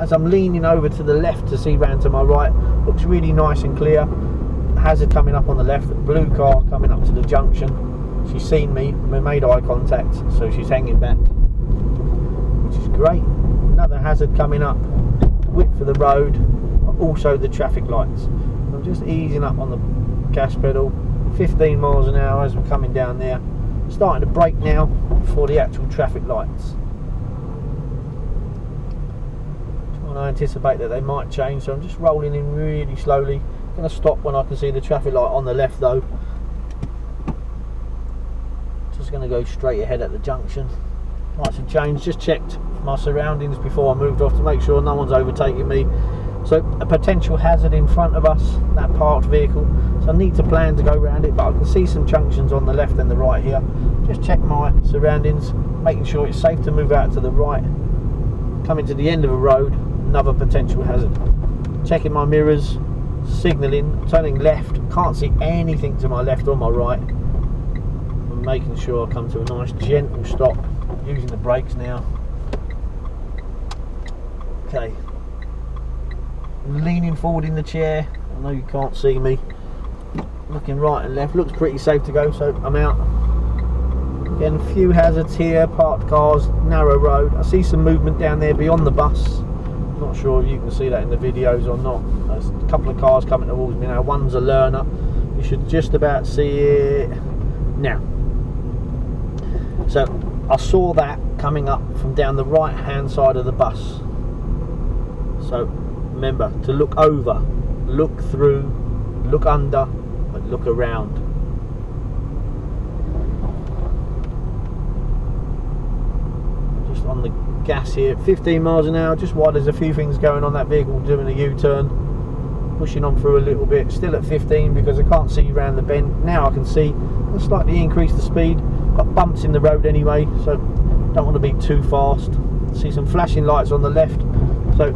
as I'm leaning over to the left to see round to my right, looks really nice and clear. Hazard coming up on the left, blue car coming up to the junction. She's seen me, we made eye contact, so she's hanging back, which is great. Another hazard coming up, width for the road, also the traffic lights. I'm just easing up on the gas pedal, 15 miles an hour as we're coming down there. Starting to brake now for the actual traffic lights. And I anticipate that they might change, so I'm just rolling in really slowly. Going to stop when I can see the traffic light on the left though. Just going to go straight ahead at the junction. Lights have changed, just checked my surroundings before I moved off to make sure no one's overtaking me. So a potential hazard in front of us, that parked vehicle. So I need to plan to go around it, but I can see some junctions on the left and the right here. Just check my surroundings, making sure it's safe to move out to the right. Coming to the end of a road, another potential hazard. Checking my mirrors, signalling, turning left, can't see anything to my left or my right. I'm making sure I come to a nice gentle stop, using the brakes now. Okay, leaning forward in the chair. I know you can't see me. Looking right and left, looks pretty safe to go, so I'm out. Again, a few hazards here, parked cars, narrow road. I see some movement down there beyond the bus. Not sure if you can see that in the videos or not. There's a couple of cars coming towards me now. One's a learner. You should just about see it now. So I saw that coming up from down the right hand side of the bus. So remember to look over, look through, look under, but look around. Just gas here, 15 miles an hour, just while there's a few things going on that vehicle doing a U-turn, pushing on through a little bit, still at 15 because I can't see around the bend. Now I can see, I'll slightly increase the speed, got bumps in the road anyway, so don't want to be too fast. See some flashing lights on the left, so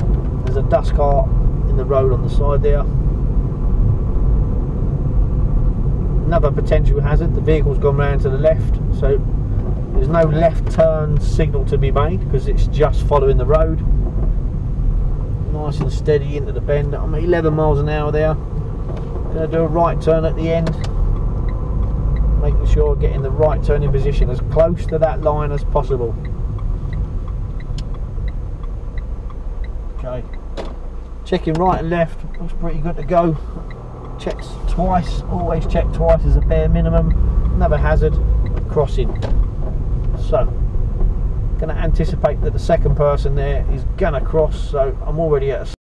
there's a dust car in the road on the side there. Another potential hazard, the vehicle's gone round to the left, so there's no left turn signal to be made because it's just following the road. Nice and steady into the bend. I'm at 11 miles an hour there. Gonna do a right turn at the end. Making sure getting the right turning position as close to that line as possible. Okay. Checking right and left, looks pretty good to go. Checks twice, always check twice as a bare minimum. Another hazard, crossing. So, going to anticipate that the second person there is going to cross, so I'm already at a